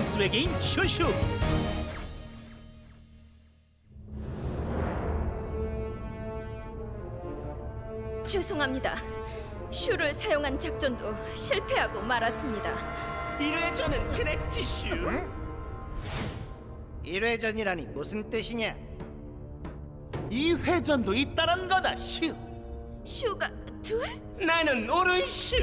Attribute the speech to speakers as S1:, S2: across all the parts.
S1: 댄스 외계인 슈슈
S2: 죄송합니다. 슈를 사용한 작전도 실패하고 말았습니다.
S3: 1회전은 그랬지 슈.
S4: 1회전이라니 무슨 뜻이냐?
S1: 2회전도 있다는 거다 슈
S2: 슈가 둘?
S3: 나는 오른 슈.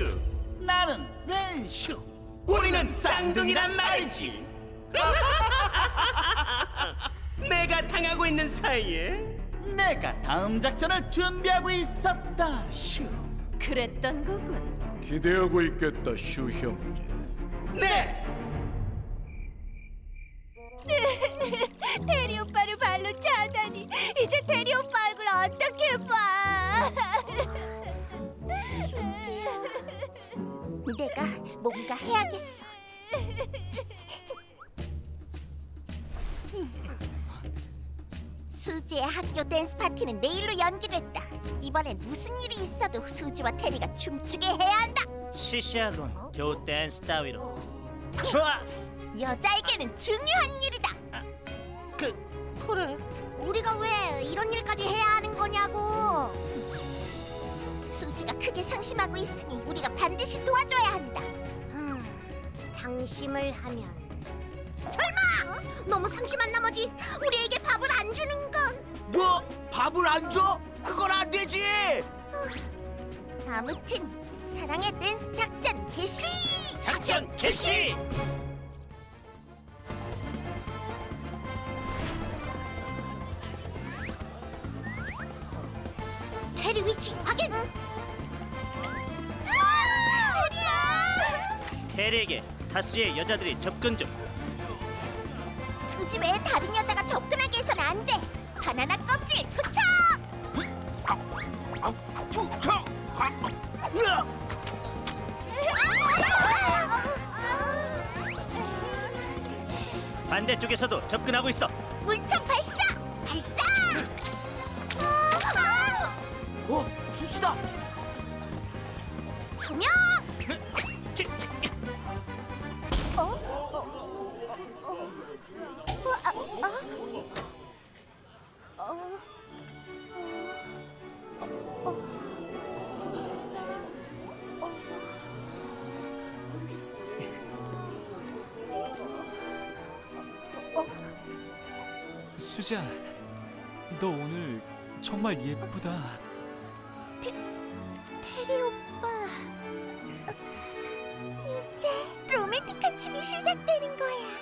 S1: 나는 왼슈
S3: 우리는 쌍둥이란 말이지. 내가 당하고 있는 사이에
S1: 내가 다음 작전을 준비하고 있었다 슈
S2: 그랬던 거군.
S5: 기대하고 있겠다 슈 형제
S3: 네
S6: 대리 오빠를 발로 차다니 이제 대리 오빠 얼굴 어떻게 봐? 수지야, 내가 뭔가 해야겠어. 수지의 학교 댄스 파티는 내일로 연기됐다. 이번엔 무슨 일이 있어도 수지와 테리가 춤추게 해야 한다.
S7: 시시하군 겨우 댄스 따위로 좋아
S6: 여자에게는 중요한 일이다.
S7: 그 그래
S6: 우리가 왜 이런 일까지 해야 하는 크게 상심하고 있으니 우리가 반드시 도와줘야 한다. 상심을 하면 설마 너무 상심한 나머지 우리에게 밥을 안 주는 건
S4: 뭐 밥을 안 줘? 그건 안 되지.
S6: 아무튼 사랑의 댄스 작전 개시.
S7: 작전 개시 테리에게 다수의 여자들이 접근 중
S6: 수지 외에 다른 여자가 접근하게 해서는 안 돼. 바나나 껍질 투척.
S4: 투척.
S7: 반대쪽에서도 접근하고 있어
S6: 물총 발사! 발사!
S4: 어, 수지다.
S6: 조명!
S8: 수지야, 너 오늘 정말 예쁘다.
S6: 춤이 시작되는 거야.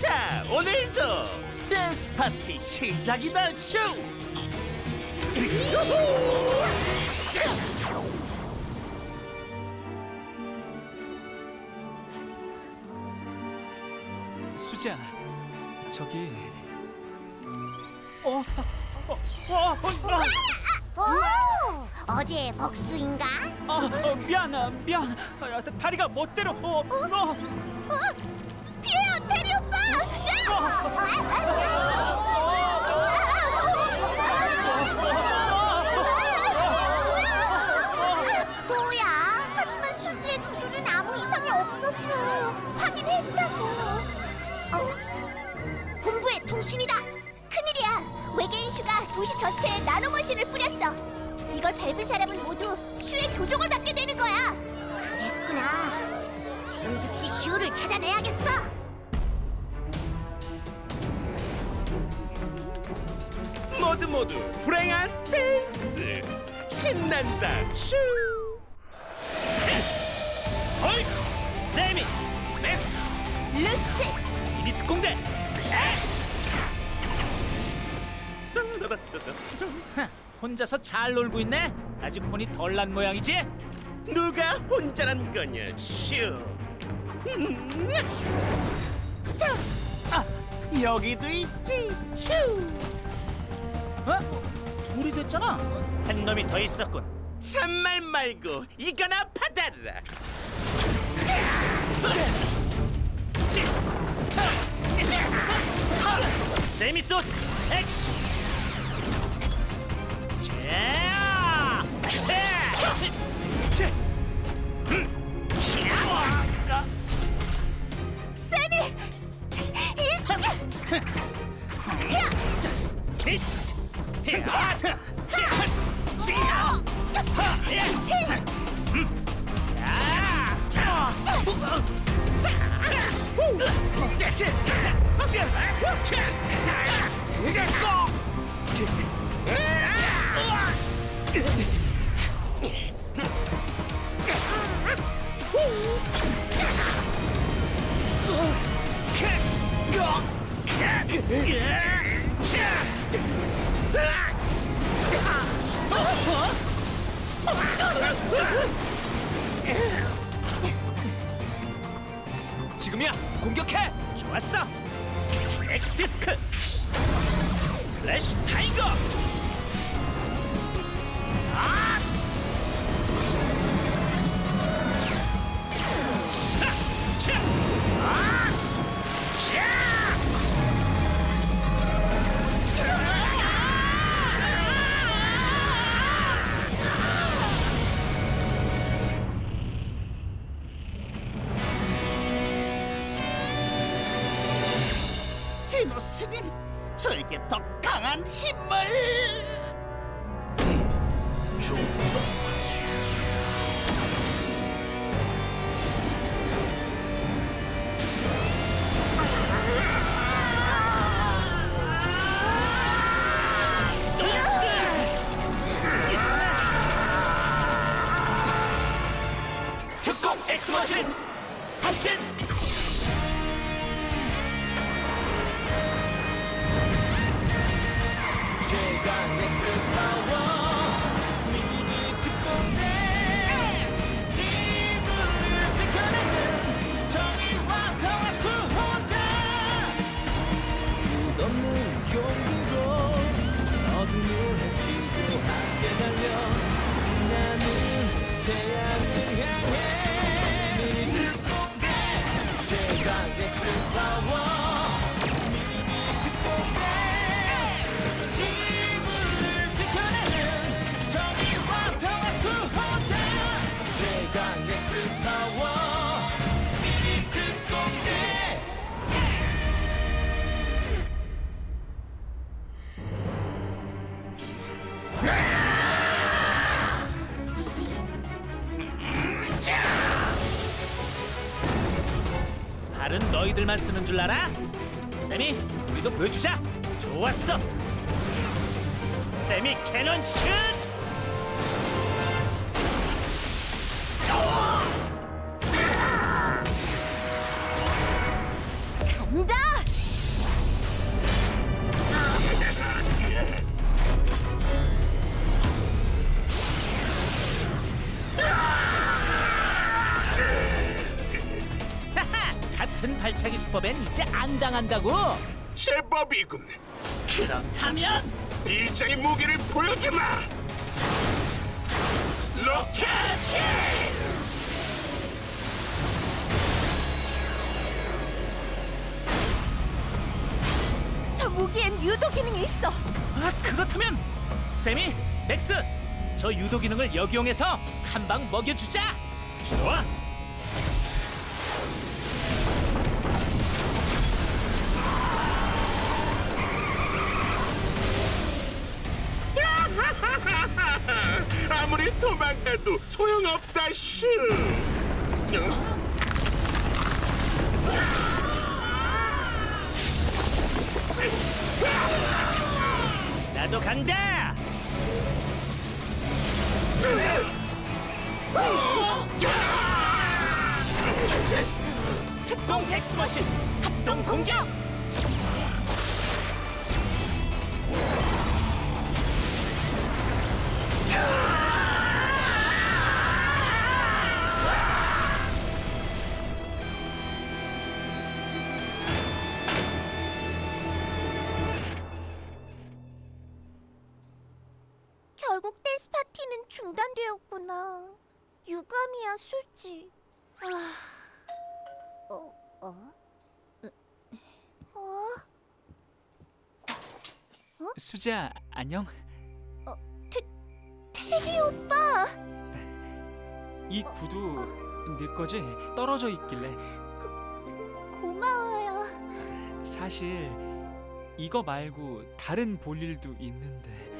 S3: 자, 오늘도
S1: 댄스 파티 시작이다 슈
S8: 수지야, 저기
S7: 어, 어, 어,
S6: 오! 어제 복수인가?
S8: 아, 어, 미안, 아, 미안. 아, 다- 다리가 멋대로. 어, 어.
S6: 피해요, 테리 오빠! 뭐야? 하지만 수지의 구두는 아무 이상이 없었어. 확인했다고. 어? 본부의 통신이다. 큰일이야. 외계인 슈가 도시 전체에 나노머신을 뿌렸어. 이걸 밟은 사람은 모두 슈의 조종을 받게 되는 거야. 그랬구나. 지금 즉시 슈를 찾아내야겠어.
S3: 모두 모두 불행한 댄스 신난다 슈.
S7: 볼트 세미 맥스
S2: 루시!
S7: 미니특공대 X 하, 혼자서 잘 놀고 있네 아직 혼이 덜 난 모양이지
S3: 누가 혼자란 거냐 슈.
S1: 자, 아, 여기도 있지. 슈.
S9: 어? 둘이 됐잖아. 한 놈이 더 있었군.
S10: 참말 말고 이거나 받아라.
S9: 세미소드. 자!
S11: Huh?
S8: 지금이야 공격해
S9: 좋았어. 엑스 디스크. 플래시 타이거.
S1: 제노스님, 저에게 더 강한 힘을.
S9: 특공 엑스머신 발은 너희들만 쓰는 줄 알아? 세미, 우리도 보여주자. 좋았어. 세미 캐논 슛!
S6: 간다!
S9: 수법엔 이제 안 당한다고.
S10: 제법이군.
S9: 그렇다면
S10: 비장의 무기를 보여주마. 로켓!
S6: 저 무기엔 유도 기능이 있어.
S9: 아 그렇다면 세미, 맥스, 저 유도 기능을 역이용해서 한 방 먹여주자. 좋아.
S10: 도망가도 소용없다 슈. 어?
S9: 나도 간다. 특공 엑스머신 합동 공격.
S6: 댄 중단되었구나. 유감이야, 수지. 아, 어, 어, 어?
S8: 수지야 안녕.
S6: 테리 오빠.
S8: 이 구두 네 거지? 떨어져 있길래
S6: 고마워요.
S8: 사실 이거 말고 다른 볼 일도 있는데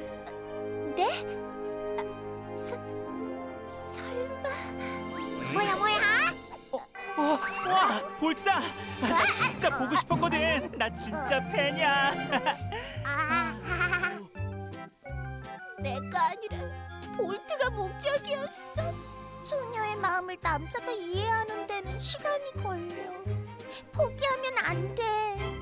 S8: 와 볼트다! 나 진짜 보고 싶었거든. 나 진짜 팬이야.
S6: 아, 내가 아니라 볼트가 목적이었어. 소녀의 마음을 남자가 이해하는 데는 시간이 걸려. 포기하면 안 돼.